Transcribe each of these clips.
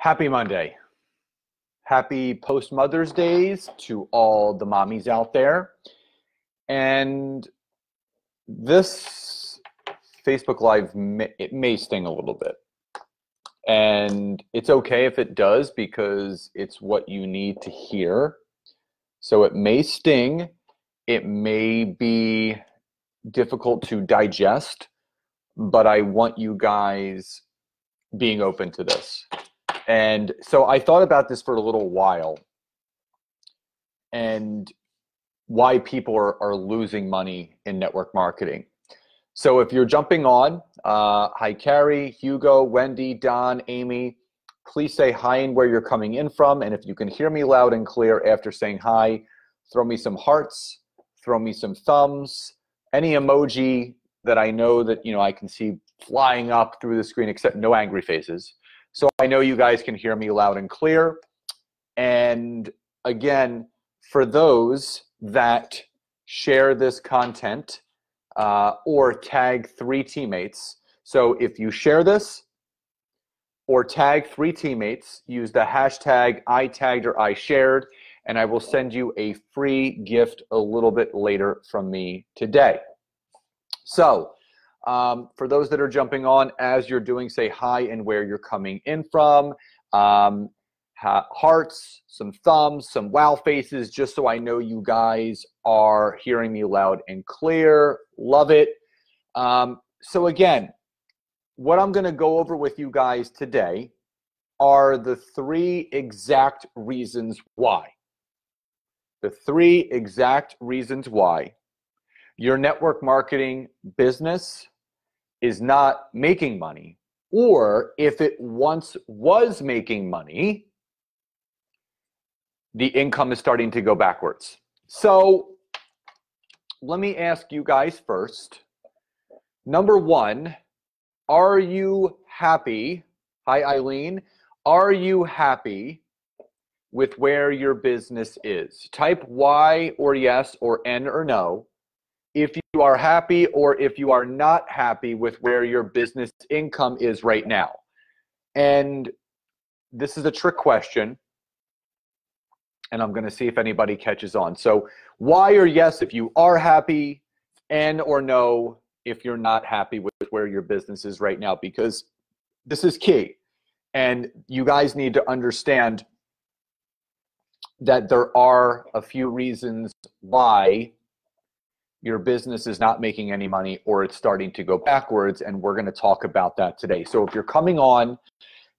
Happy Monday. Happy post Mother's Days to all the mommies out there. And this Facebook Live, it may sting a little bit. And it's okay if it does because it's what you need to hear. So it may sting, it may be difficult to digest, but I want you guys being open to this. And so I thought about this for a little while and why people are, are losing money in network marketing. So if you're jumping on, uh, hi, Carrie, Hugo, Wendy, Don, Amy, please say hi and where you're coming in from. And if you can hear me loud and clear after saying hi, throw me some hearts, throw me some thumbs, any emoji that I know that, you know, I can see flying up through the screen, except no angry faces. So I know you guys can hear me loud and clear. And again, for those that share this content uh, or tag three teammates, so if you share this or tag three teammates, use the hashtag I tagged or I shared, and I will send you a free gift a little bit later from me today. So um, for those that are jumping on as you're doing, say hi and where you're coming in from. Um, hearts, some thumbs, some wow faces, just so I know you guys are hearing me loud and clear. Love it. Um, so, again, what I'm going to go over with you guys today are the three exact reasons why. The three exact reasons why your network marketing business is not making money, or if it once was making money, the income is starting to go backwards. So let me ask you guys first. Number one, are you happy? Hi, Eileen. Are you happy with where your business is? Type Y or yes or N or no if you are happy or if you are not happy with where your business income is right now. And this is a trick question. And I'm going to see if anybody catches on. So, why or yes if you are happy, and or no if you're not happy with where your business is right now, because this is key. And you guys need to understand that there are a few reasons why your business is not making any money or it's starting to go backwards. And we're going to talk about that today. So if you're coming on,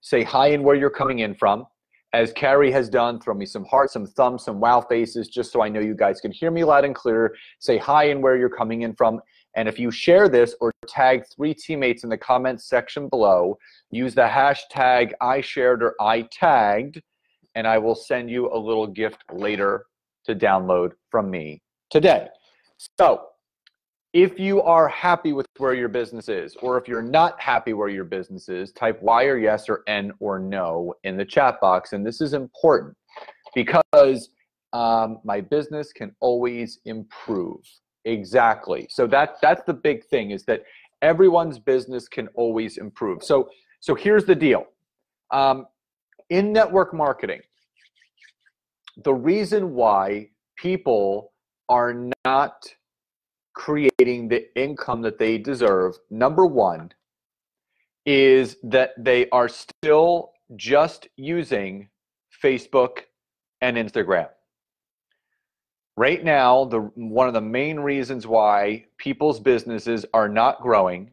say hi and where you're coming in from. As Carrie has done, throw me some hearts, some thumbs, some wow faces, just so I know you guys can hear me loud and clear. Say hi and where you're coming in from. And if you share this or tag three teammates in the comments section below, use the hashtag I shared or I tagged, and I will send you a little gift later to download from me today. So, if you are happy with where your business is, or if you're not happy where your business is, type Y or yes or N or no in the chat box. And this is important because um, my business can always improve. Exactly. So that that's the big thing is that everyone's business can always improve. So so here's the deal. Um, in network marketing, the reason why people are not creating the income that they deserve, number one, is that they are still just using Facebook and Instagram. Right now, the one of the main reasons why people's businesses are not growing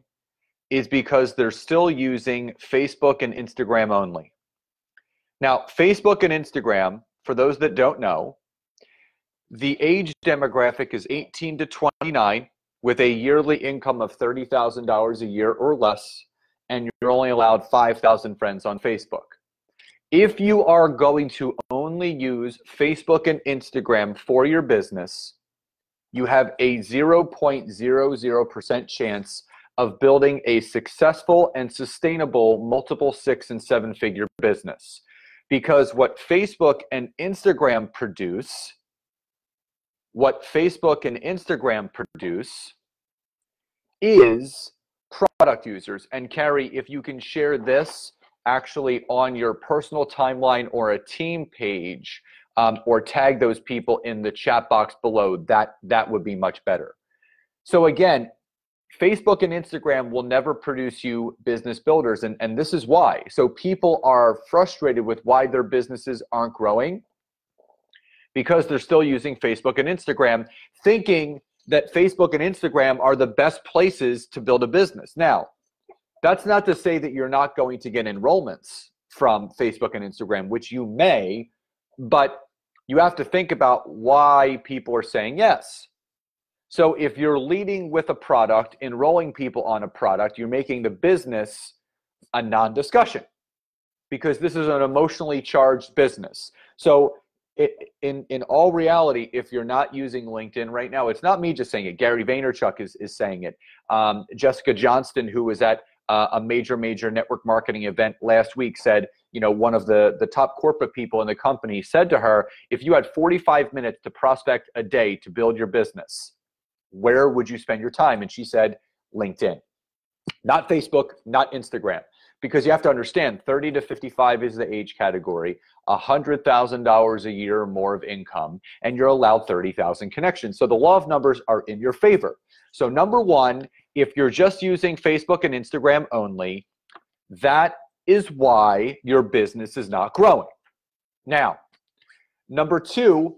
is because they're still using Facebook and Instagram only. Now, Facebook and Instagram, for those that don't know, the age demographic is 18 to 29 with a yearly income of $30,000 a year or less, and you're only allowed 5,000 friends on Facebook. If you are going to only use Facebook and Instagram for your business, you have a 0.00% chance of building a successful and sustainable multiple six and seven figure business. Because what Facebook and Instagram produce what Facebook and Instagram produce is product users. And Carrie, if you can share this actually on your personal timeline or a team page um, or tag those people in the chat box below, that, that would be much better. So again, Facebook and Instagram will never produce you business builders. And, and this is why. So people are frustrated with why their businesses aren't growing because they're still using Facebook and Instagram, thinking that Facebook and Instagram are the best places to build a business. Now, that's not to say that you're not going to get enrollments from Facebook and Instagram, which you may, but you have to think about why people are saying yes. So if you're leading with a product, enrolling people on a product, you're making the business a non discussion because this is an emotionally charged business. So it, in in all reality, if you're not using LinkedIn right now, it's not me just saying it. Gary Vaynerchuk is is saying it. Um, Jessica Johnston, who was at uh, a major major network marketing event last week, said, you know, one of the the top corporate people in the company said to her, if you had 45 minutes to prospect a day to build your business, where would you spend your time? And she said, LinkedIn, not Facebook, not Instagram because you have to understand 30 to 55 is the age category $100000 a year or more of income and you're allowed 30000 connections. So the law of numbers are in your favor. So number one if you're just using facebook and instagram only that is why your business is not growing. Now number two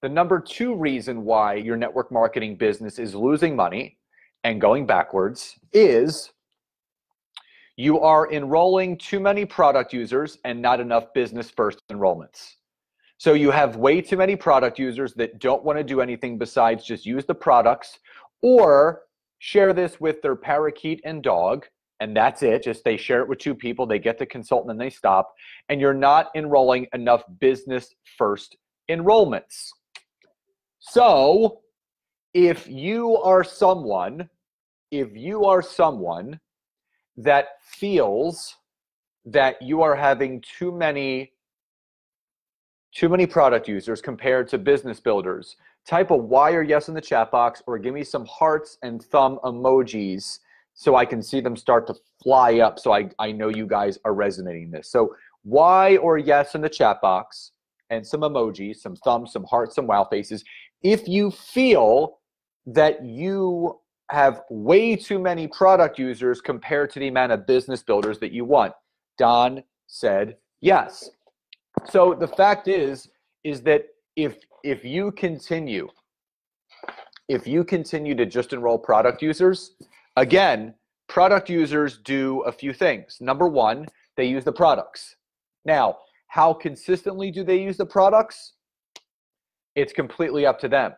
the number two reason why your network marketing business is losing money and going backwards is you are enrolling too many product users and not enough business first enrollments. So you have way too many product users that don't want to do anything besides just use the products or share this with their parakeet and dog and that's it just they share it with two people they get the consultant and they stop and you're not enrolling enough business first enrollments so if you are someone if you are someone that feels that you are having too many too many product users compared to business builders. Type a y or yes in the chat box or give me some hearts and thumb emojis so i can see them start to fly up so i, I know you guys are resonating this. So y or yes in the chat box and some emojis some thumbs some hearts some wow faces. If you feel that you have way too many product users compared to the amount of business builders that you want? Don said yes. So the fact is is that if if you continue if you continue to just enroll product users, again, product users do a few things. Number 1, they use the products. Now, how consistently do they use the products? It's completely up to them.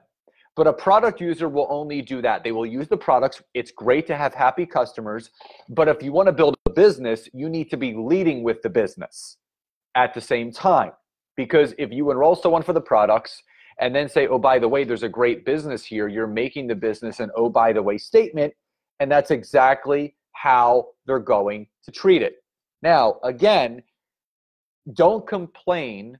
But a product user will only do that. They will use the products. It's great to have happy customers. But if you want to build a business, you need to be leading with the business at the same time. Because if you enroll someone for the products and then say, oh, by the way, there's a great business here, you're making the business an oh, by the way statement. And that's exactly how they're going to treat it. Now, again, don't complain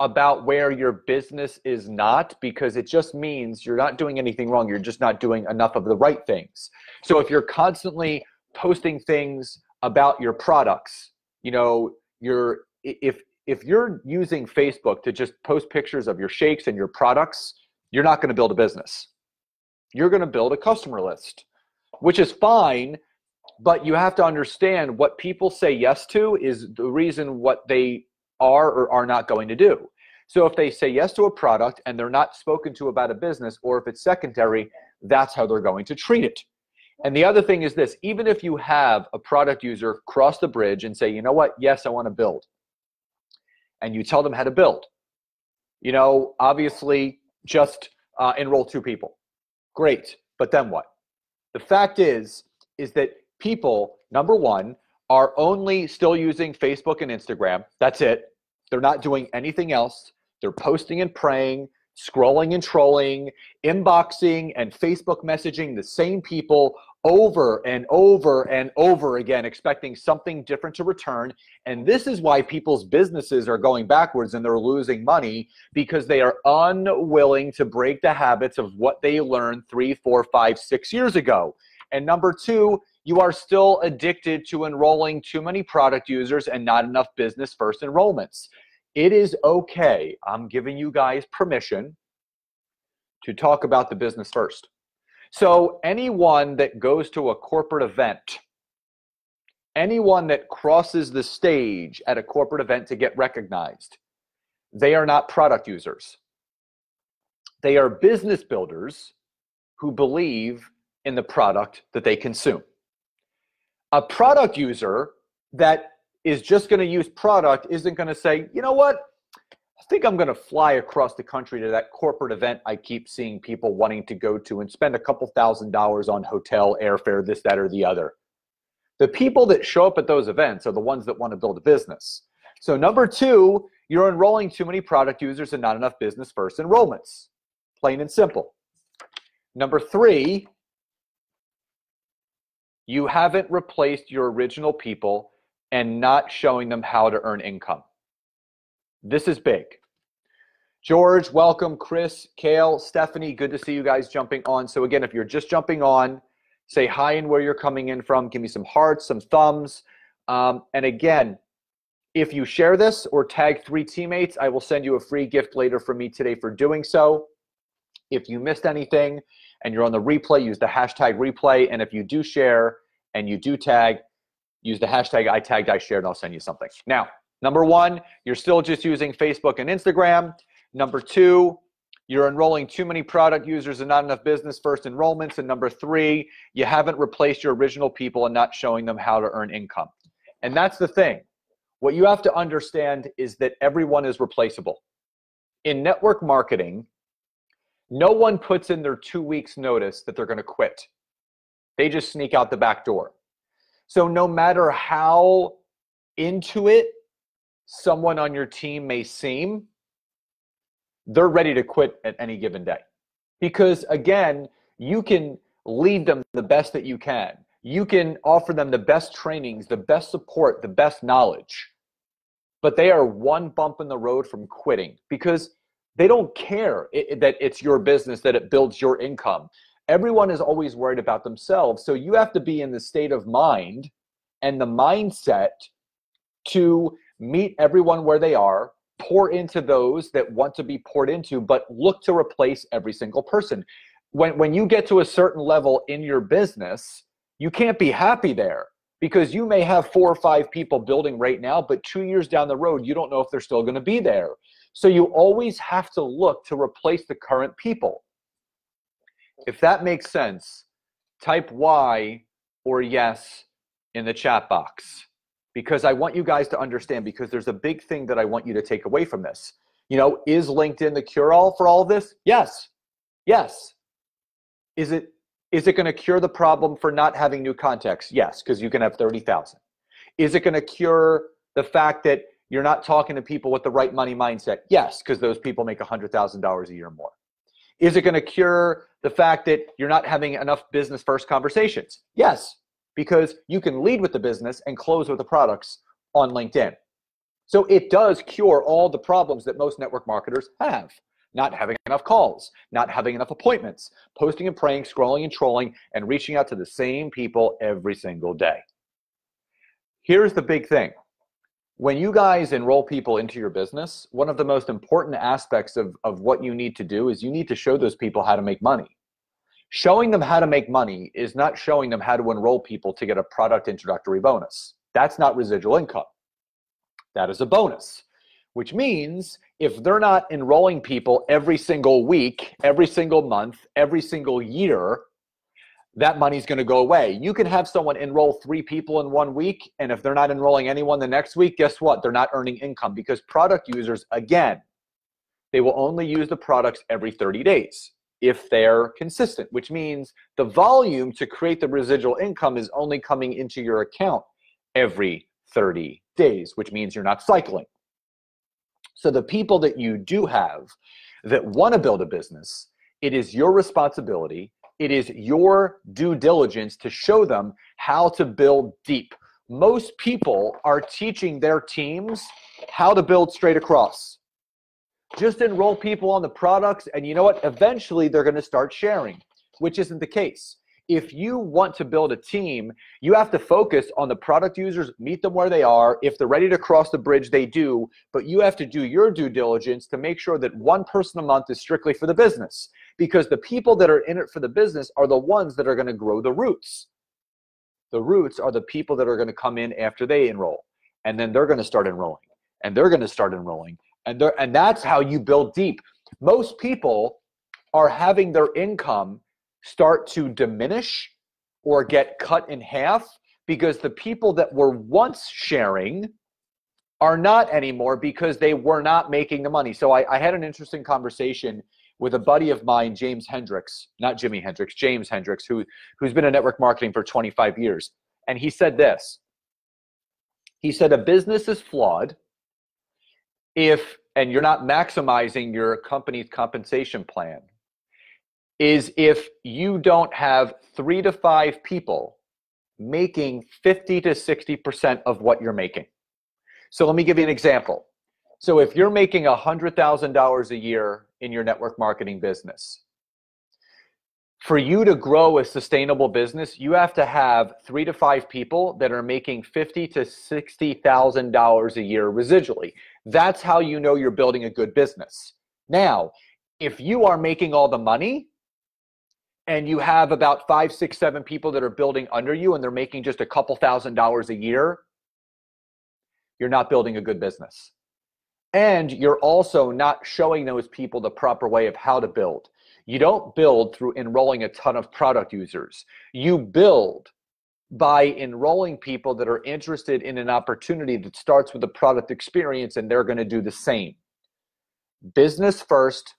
about where your business is not because it just means you're not doing anything wrong. You're just not doing enough of the right things. So if you're constantly posting things about your products, you know, you're if if you're using Facebook to just post pictures of your shakes and your products, you're not going to build a business. You're going to build a customer list, which is fine, but you have to understand what people say yes to is the reason what they are or are not going to do. So if they say yes to a product and they're not spoken to about a business, or if it's secondary, that's how they're going to treat it. And the other thing is this even if you have a product user cross the bridge and say, you know what, yes, I want to build, and you tell them how to build, you know, obviously just uh, enroll two people. Great. But then what? The fact is, is that people, number one, are only still using Facebook and Instagram. That's it. They're not doing anything else. They're posting and praying, scrolling and trolling, inboxing and Facebook messaging the same people over and over and over again, expecting something different to return. And this is why people's businesses are going backwards and they're losing money because they are unwilling to break the habits of what they learned three, four, five, six years ago. And number two, you are still addicted to enrolling too many product users and not enough business first enrollments. It is okay. I'm giving you guys permission to talk about the business first. So, anyone that goes to a corporate event, anyone that crosses the stage at a corporate event to get recognized, they are not product users. They are business builders who believe in the product that they consume. A product user that is just going to use product isn't going to say, you know what? I think I'm going to fly across the country to that corporate event I keep seeing people wanting to go to and spend a couple thousand dollars on hotel, airfare, this, that, or the other. The people that show up at those events are the ones that want to build a business. So, number two, you're enrolling too many product users and not enough business first enrollments. Plain and simple. Number three, you haven't replaced your original people and not showing them how to earn income. This is big. George, welcome. Chris, Kale, Stephanie, good to see you guys jumping on. So, again, if you're just jumping on, say hi and where you're coming in from. Give me some hearts, some thumbs. Um, and again, if you share this or tag three teammates, I will send you a free gift later from me today for doing so. If you missed anything and you're on the replay, use the hashtag replay. And if you do share and you do tag, use the hashtag I tagged, I shared, and I'll send you something. Now, number one, you're still just using Facebook and Instagram. Number two, you're enrolling too many product users and not enough business first enrollments. And number three, you haven't replaced your original people and not showing them how to earn income. And that's the thing. What you have to understand is that everyone is replaceable. In network marketing, no one puts in their two weeks notice that they're going to quit. They just sneak out the back door. So no matter how into it someone on your team may seem, they're ready to quit at any given day. Because again, you can lead them the best that you can. You can offer them the best trainings, the best support, the best knowledge. But they are one bump in the road from quitting because they don't care it, that it's your business, that it builds your income. Everyone is always worried about themselves. So you have to be in the state of mind and the mindset to meet everyone where they are, pour into those that want to be poured into, but look to replace every single person. When, when you get to a certain level in your business, you can't be happy there because you may have four or five people building right now, but two years down the road, you don't know if they're still going to be there. So you always have to look to replace the current people. If that makes sense, type Y or yes in the chat box because I want you guys to understand because there's a big thing that I want you to take away from this. You know, is LinkedIn the cure all for all of this? Yes. Yes. Is it is it going to cure the problem for not having new contacts? Yes, because you can have 30,000. Is it going to cure the fact that you're not talking to people with the right money mindset. Yes, because those people make $100,000 a year more. Is it going to cure the fact that you're not having enough business first conversations? Yes, because you can lead with the business and close with the products on LinkedIn. So it does cure all the problems that most network marketers have. Not having enough calls, not having enough appointments, posting and praying, scrolling and trolling, and reaching out to the same people every single day. Here's the big thing when you guys enroll people into your business, one of the most important aspects of, of what you need to do is you need to show those people how to make money. Showing them how to make money is not showing them how to enroll people to get a product introductory bonus. That's not residual income. That is a bonus, which means if they're not enrolling people every single week, every single month, every single year, that money's going to go away. You can have someone enroll three people in one week, and if they're not enrolling anyone the next week, guess what? They're not earning income because product users, again, they will only use the products every 30 days if they're consistent, which means the volume to create the residual income is only coming into your account every 30 days, which means you're not cycling. So the people that you do have that want to build a business, it is your responsibility it is your due diligence to show them how to build deep. Most people are teaching their teams how to build straight across. Just enroll people on the products, and you know what? Eventually, they're going to start sharing, which isn't the case. If you want to build a team, you have to focus on the product users, meet them where they are. If they're ready to cross the bridge, they do. But you have to do your due diligence to make sure that one person a month is strictly for the business because the people that are in it for the business are the ones that are going to grow the roots. The roots are the people that are going to come in after they enroll, and then they're going to start enrolling, and they're going to start enrolling, and and that's how you build deep. Most people are having their income start to diminish or get cut in half because the people that were once sharing are not anymore because they were not making the money. So I, I had an interesting conversation with a buddy of mine, James Hendricks, not Jimi Hendrix, James Hendricks, who, who's been in network marketing for 25 years. And he said this He said, A business is flawed if, and you're not maximizing your company's compensation plan, is if you don't have three to five people making 50 to 60% of what you're making. So let me give you an example. So if you're making $100,000 a year in your network marketing business, for you to grow a sustainable business, you have to have three to five people that are making fifty to sixty thousand dollars a year residually. That's how you know you're building a good business. Now, if you are making all the money and you have about five, six, seven people that are building under you and they're making just a couple thousand dollars a year, you're not building a good business. And you're also not showing those people the proper way of how to build. You don't build through enrolling a ton of product users. You build by enrolling people that are interested in an opportunity that starts with a product experience and they're going to do the same. Business first,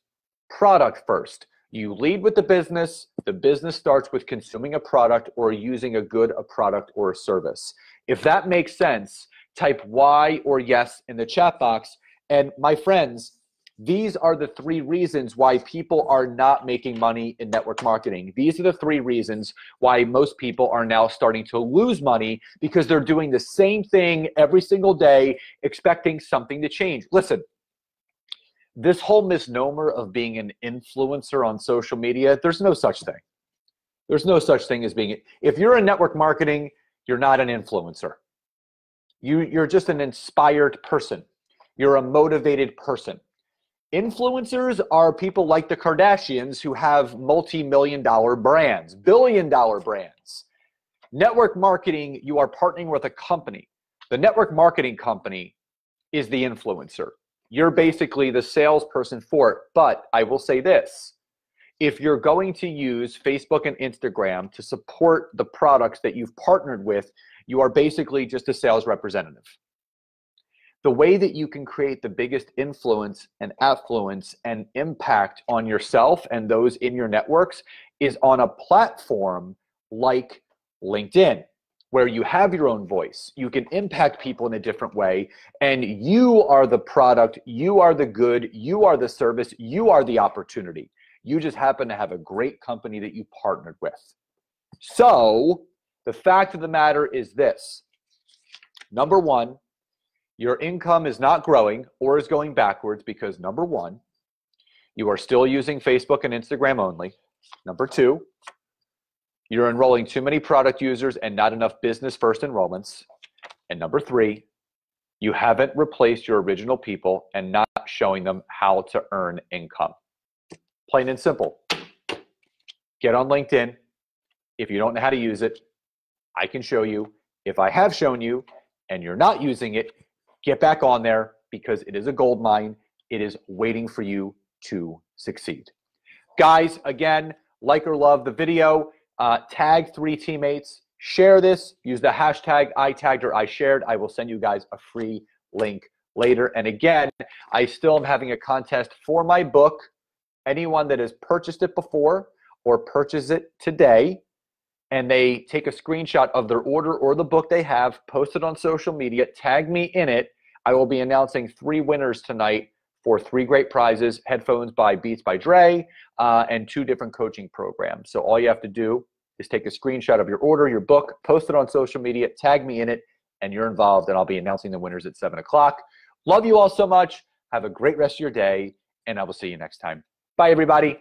product first. You lead with the business. The business starts with consuming a product or using a good, a product, or a service. If that makes sense, type Y or yes in the chat box. And my friends, these are the three reasons why people are not making money in network marketing. These are the three reasons why most people are now starting to lose money because they're doing the same thing every single day, expecting something to change. Listen, this whole misnomer of being an influencer on social media, there's no such thing. There's no such thing as being, if you're in network marketing, you're not an influencer. You, you're just an inspired person. You're a motivated person. Influencers are people like the Kardashians who have multi million dollar brands, billion dollar brands. Network marketing, you are partnering with a company. The network marketing company is the influencer you're basically the salesperson for it. But I will say this if you're going to use Facebook and Instagram to support the products that you've partnered with, you are basically just a sales representative. The way that you can create the biggest influence and affluence and impact on yourself and those in your networks is on a platform like LinkedIn where you have your own voice, you can impact people in a different way, and you are the product, you are the good, you are the service, you are the opportunity. You just happen to have a great company that you partnered with. So, the fact of the matter is this number one, your income is not growing or is going backwards because number one, you are still using Facebook and Instagram only. Number two, you're enrolling too many product users and not enough business first enrollments. And number three, you haven't replaced your original people and not showing them how to earn income. Plain and simple. Get on LinkedIn. If you don't know how to use it, I can show you. If I have shown you and you're not using it, get back on there because it is a gold mine. It is waiting for you to succeed. Guys, again, like or love the video uh, tag three teammates, share this, use the hashtag I tagged or I shared. I will send you guys a free link later. And again, I still am having a contest for my book. Anyone that has purchased it before or purchase it today, and they take a screenshot of their order or the book they have, post it on social media, tag me in it. I will be announcing three winners tonight for three great prizes headphones by Beats by Dre uh, and two different coaching programs. So all you have to do is take a screenshot of your order, your book, post it on social media, tag me in it, and you're involved. And I'll be announcing the winners at 7 o'clock. Love you all so much. Have a great rest of your day, and I will see you next time. Bye, everybody.